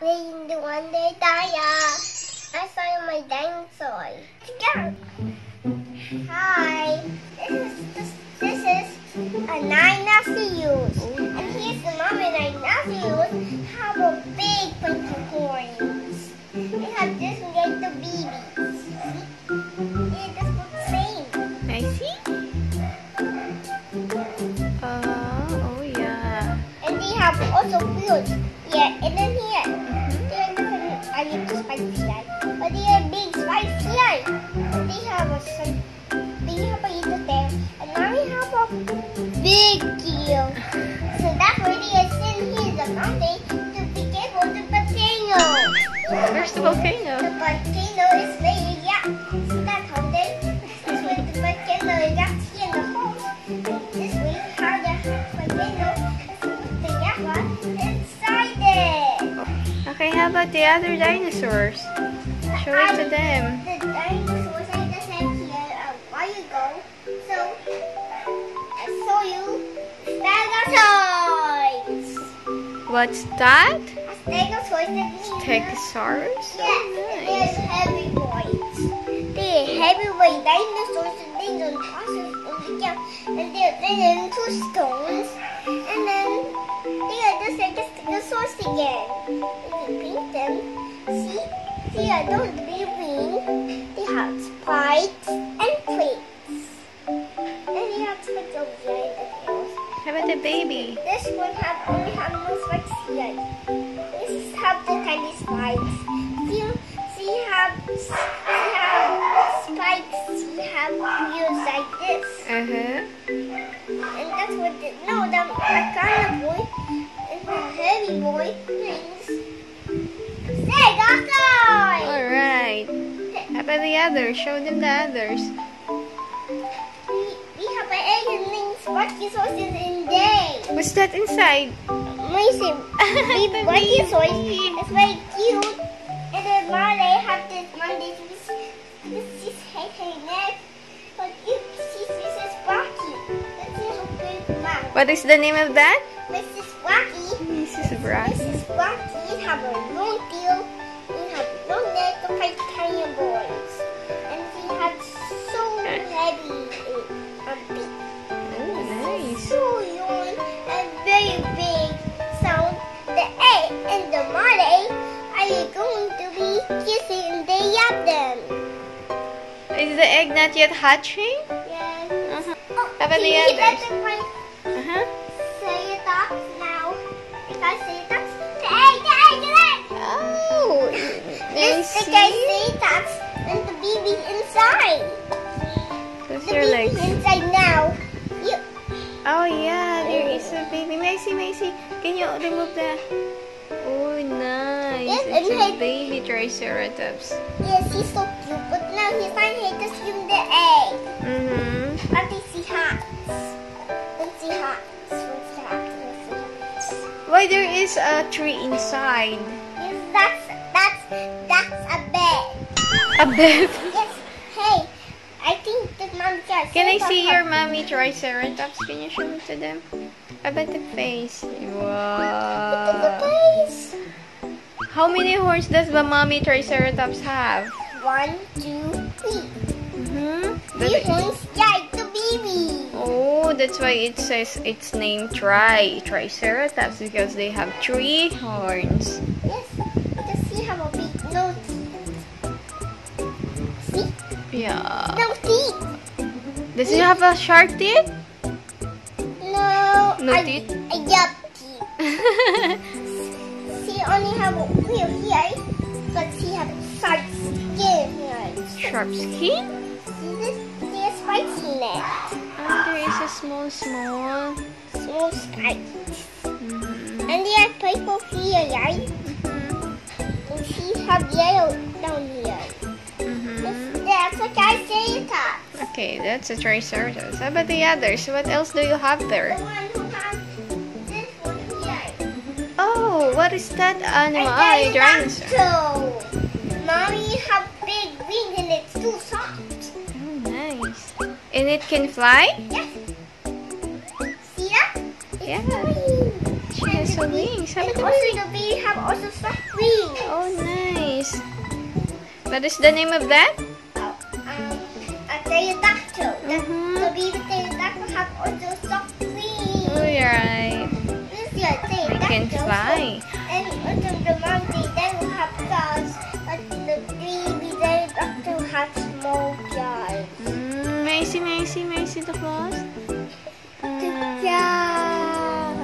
Rain the one day die. I saw my dinosaur. Together. Hi. This is this, this is a Ninoceros. And here's the mom and Ninoceros have a big bunch of horns. They have this babies. Yeah, this same. I see. Uh, oh yeah. And they have also fruits. Yeah, and then And they have a some- they have a little there. And now we have a big deal. So why they are sitting here the mountain to be careful the volcano. There's the volcano. The volcano is very yeah. See that they this way the volcano is here in the holes. And this way how the volcano is with the lava inside it. Okay, how about the other dinosaurs? Show it to um, them. Stegosaurus. What's that? A stegosaurus Stegosaurus? Yes, there's heavyweights. They're heavyweight dinosaurs and they don't toss on the ground. And they're into stones. And then they are just like a stegosaurus again. If you paint them, see? See, I don't have only have no spikes here. This is have the tiny spikes. See, see have see have spikes. See have wheels like this. Uh huh. And that's what the no the kind of boy and the heavy boy means. Stegosaurus. Alright. How about the others? Show them the others. Named Sparkysaurus in day. What's that inside? Amazing. Sparkysaurus. It's very cute. And then have this Monday. This this is head and neck. But you see this is. This is a mouth. What is the name of that? Mrs. Sparky. Mrs. Brack. Mrs. Sparky have a long tail. The mother are going to be kissing the yap. Is the egg not yet hatching? Yes. Uh-huh. Oh, How about the can others? Uh-huh. say now? Because say ducks. The egg, the egg, the egg. Oh, This the see? guy say ducks and the baby inside. The your baby legs? inside now. You, Oh yeah, there is a baby. Macy, Macy, can you remove the... Oh, nice. Yes, It's and a baby Triceratops. yes, he's so cute. But now he's trying to swim the egg. Mm-hmm. But they see hats. Let's see hats. Let's see hats. Let's see hats. Why there is a tree inside? Yes, that's that's that's a bed. A bed. Yes. Hey, I think that mom just. Can I see your mommy Triceratops? Can you show me to them? How about the face? Wow. How many horns does the mommy Triceratops have? One, two, three. Mm-hmm. Three horns like the baby. Oh, that's why it says its name Tri Triceratops because they have three horns. Yes. Does he have a big no teeth? See? Yeah. No teeth. Does it have a shark teeth? No. No a, teeth? A yup teeth. Only have a wheel here, but she have sharp skin. Sharp skin? See this? There's spikes in it. And there is a small, small. Small spikes. Mhm. And they are purple here, right? And she have yellow down here. Mhm. That's I say. Okay, that's a Triceratops. How about the others? What else do you have The there? one Oh, what is that animal? Ah, a dinosaur. Mommy have big wings and it's too soft. Oh, nice. And it can fly? Yes. See that? It's Yeah. green. She has has a wings. How And the also the baby have also soft wings. Oh, nice. What is the name of that? Oh, um, a pterodactyl. The, Mhm. the baby pterodactyl have also soft wings. Oh, you're right. Can fly. And also the mom pterodactyl have claws, but the baby pterodactyl have small. Mm, may I see, may I see, may I see the claws? The Mm. jaws.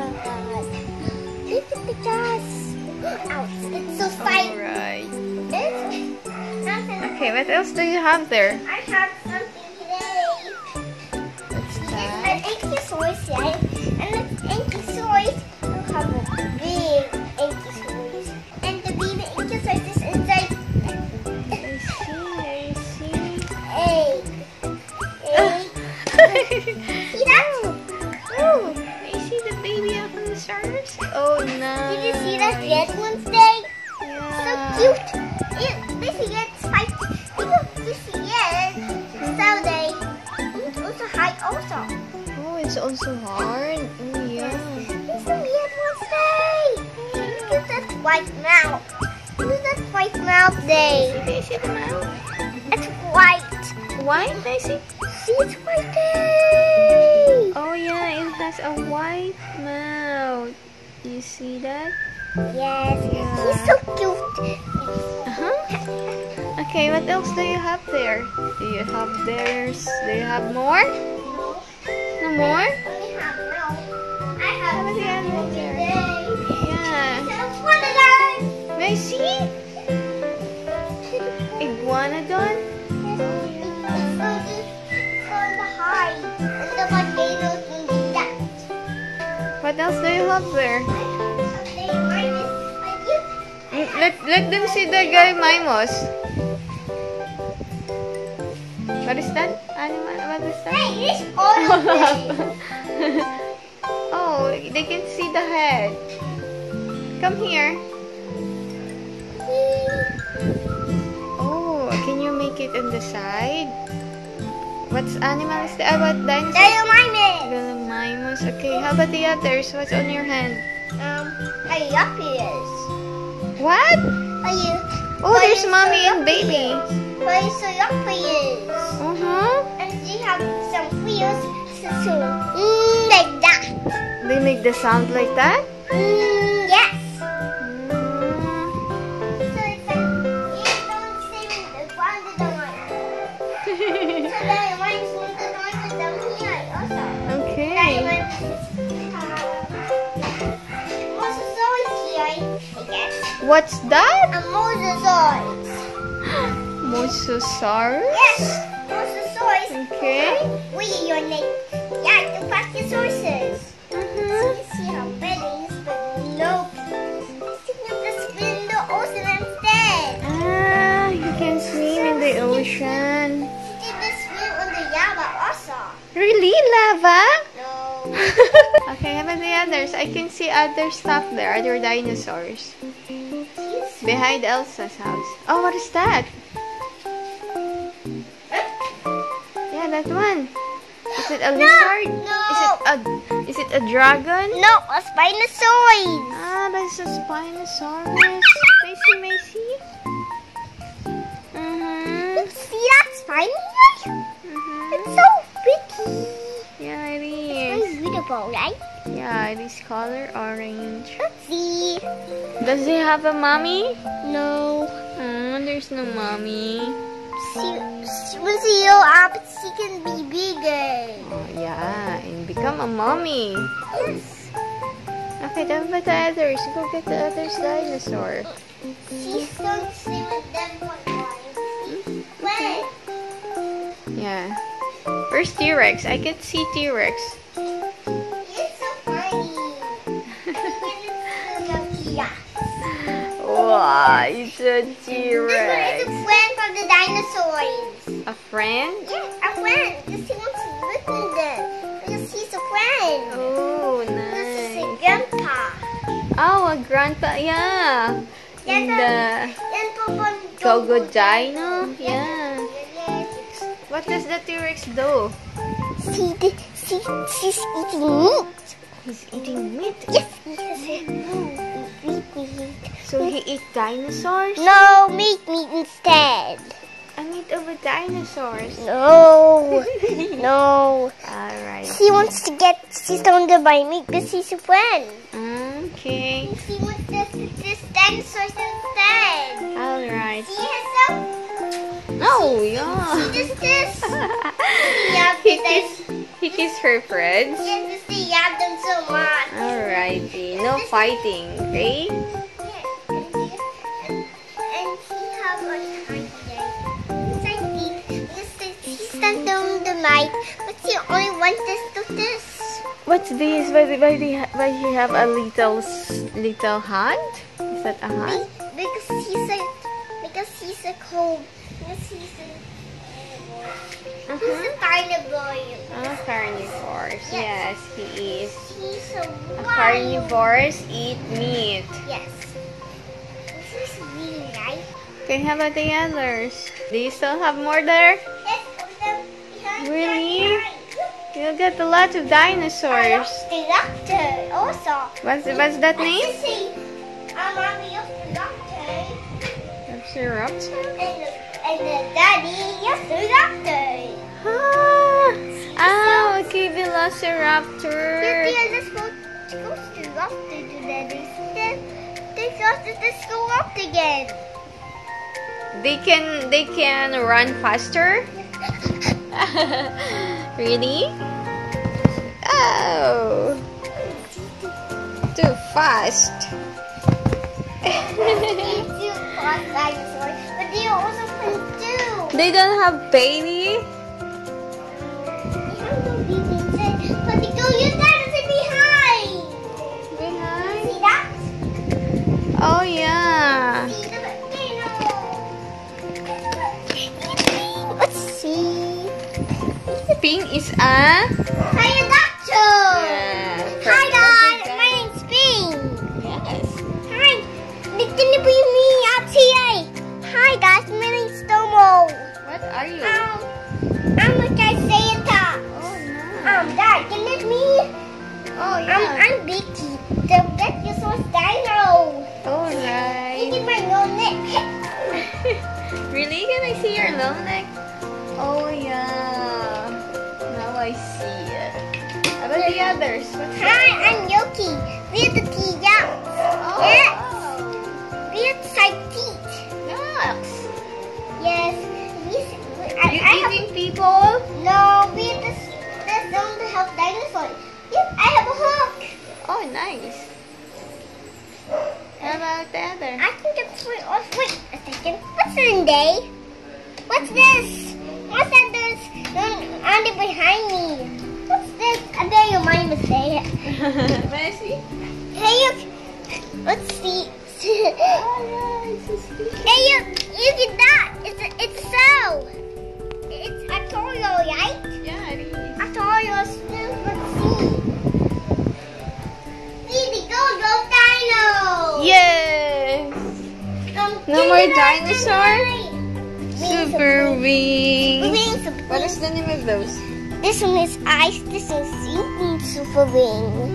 Look at the. Ouch, it's so spiky. Alright. Okay, what else do you have there? I have something today. What's It's that? an Ankylosaurus, right? See that? Oh, I see the baby up in the stars. Oh, nice. Did you see that red one today? So Yeah. cute. It, this gets spiked. Because this is so they it's also hide also. Oh, it's also hard. Oh, yeah. It's the red one today. Look at that white mouth. Look at that white mouth day. Can I see the mouth? It's white. White, I see. See, it's white day. Oh, yeah, it has a white mouth. You see that? Yes, Yeah. he's so cute. Uh-huh. Okay, what else do you have there? Do you have theirs? do you have more? No, No more? only else do you have there? Let, let them see the guy Mimos. What is that? Animal? What is that? oh, they can see the head. Come here. Oh, can you make it on the side? What's animal is that? What dinosaur? Gallimimus. Okay, how about the others? What's on your hand? What? Are you? Oh, there's mommy and baby. Uh-huh. And she have some wheels, so, so mm, like that. They make the sound like that? Mm, What's that? A mosasaurus. Mosasaurus? Yes, mosasaurus. Okay. We your name. Yeah, the brachiosaurus. Mhm. You see how it is, but no. The spin the ocean instead. Ah, you can swim in the ocean. Did the swim on the lava also. Really, lava? No. okay, how about the others? I can see other stuff there, other dinosaurs. Behind Elsa's house. Oh, what is that? Yeah, that one. Is it a lizard? no. Is it a is it a dragon? No, a Spinosaurus. Ah, that's a Spinosaurus. Macy, Macy. Mhm. See that spiny? It's Mhm. so pretty. Yeah, it It's is. beautiful, right? Yeah, it is color orange. Let's See? Does it have a mommy? No. Oh, there's no mommy. She, she, grow up, she can be bigger. Oh, yeah, and become a mommy. Yes. Okay, then but the others. Go get the others dinosaur. She's going to swim with them one time. When? Yeah. Where's T-Rex? I can see T-Rex. Wow, it's a This one is a friend from the dinosaurs. A friend? Yes, a friend. Because he wants to live with them. Because he's a friend. Oh, nice. This is a grandpa. Oh, a grandpa, yeah. In the uh, from Gogo Dino? Yeah. What does the T-Rex do? See, the, see, she's eating meat. He's eating meat. Yes, yes. Meat, meat. So he eat dinosaurs? No, meat, meat instead. I meat over dinosaurs. No, no. Alright. He wants to get she's surrounded by meat because he's a friend. Okay. He wants this, this dinosaurs instead. Alright. See his some? Oh, yeah. This, this. Yeah, he, this. kiss, he kissed her friends. Yes, they love them so much. Alrighty. No fighting, okay? On the but he only wants this to this. What's this? Why, why, they why he have a little little hand? Is that a hand? Be- Because he's a because he's a cold. Because he's a he's Uh-huh. a carnivore. carnivores. Yes, he is. He's a A carnivores eat meat. Yes. This is really nice. Okay, how about the others? Do you still have more there? Really? You got a lot of dinosaurs. Doctor also. What's, what's that name? I'm mommy of the doctor. Velociraptor? And the, and the daddy, doctor. Ah, ah okay, Velociraptor. yeah, let's go, go to the doctor to daddy. They to the school up again. They can they can run faster. really? Oh, too fast. They do fast dinosaurs, but they also do. they don't have baby. Pink is a. Hi, doctor. Yeah, Hi, guys. My name's Bing. Yes. Hi. Can you be me out here? Hi, guys. My name's Tomo. What are you? Um, I'm a guy Santa. Oh no. Um, Dad, can it me? Oh Um, yeah. I'm Vicky. The Dinosaurus Dino. Oh Look nice. at my little neck. really? Can I see your long neck? I see it. How about the others? What's Hi? I'm Yoki. We're the Tia. Oh, Yes. wow. We're side teeth. Yes. We, I, You I have, eating people? no, we're the, the zone to help dinosaurs. Yep, I have a hook. Oh nice. How about the other? I can get three off. Wait a second. What's in day? What's this? What's that On behind me. What's this? I bet your mind was there. May I see? Hey, look. Let's see. Oh it's a hey, look. Look at that. It's a, it's so. It's a Toro, right? Yeah, it is. A Toro. Let's see. The go go dino. Yes. Um, No more dinosaur? Super wings. Wings What is the name of those? This one is ice. This is super wing.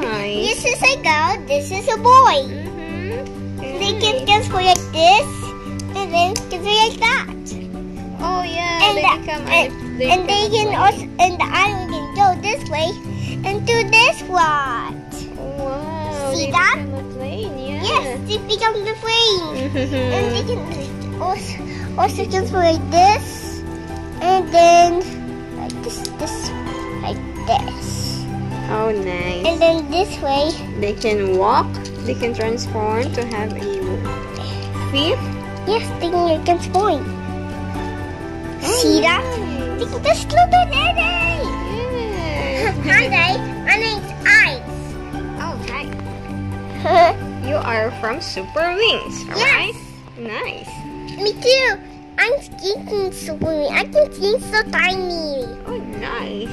Nice. This is a girl. This is a boy. Mm-hmm. They can transfer like this, and then transfer like that. Oh yeah, And they the- become and, and they can also, and the island can go this way and do this one. Wow. See they that? plane, yeah. Yes, they become the plane. and they can also also transfer like this, and then like this, this, like this, oh nice. and then this way. They can walk. They can transform to have a feet. Yes, they can transform. See that? Nice. They can just look at it. Hi my name's Ice. oh, hi. You are from Super Wings, Yes. right? Nice. Me too. I'm skinny super. I can skin so tiny. Oh, nice.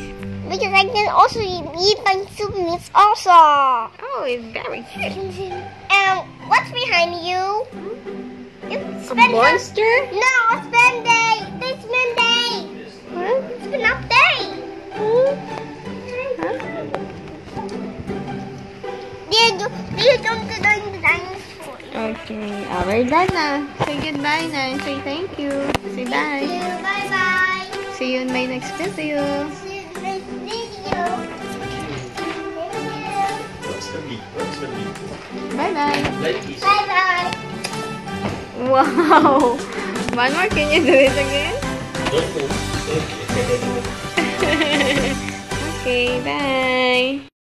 Because I can also eat my super meats also. Oh, it's very good. Um, what's behind you? It's A monster? No, it's been day. It's been day. Huh? It's been up day. Huh? you don't design the dinosaur. Okay. Ah, we're done na. Say goodbye na and say thank you. Say bye. Thank you. Bye bye. See you in my next video. See you in the next video. Thank you. What's the meat? What's the meat? Bye-bye. Like. Bye bye. Wow. One more, can you do it again? Okay. Okay, bye.